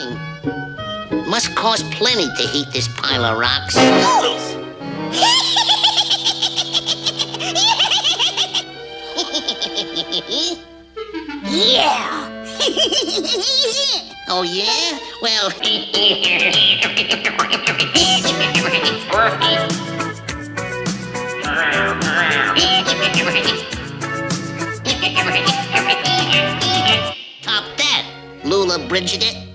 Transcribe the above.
Hmm. Must cost plenty to heat this pile of rocks. Yeah. Oh, yeah? Well, top that, Lula Bridget.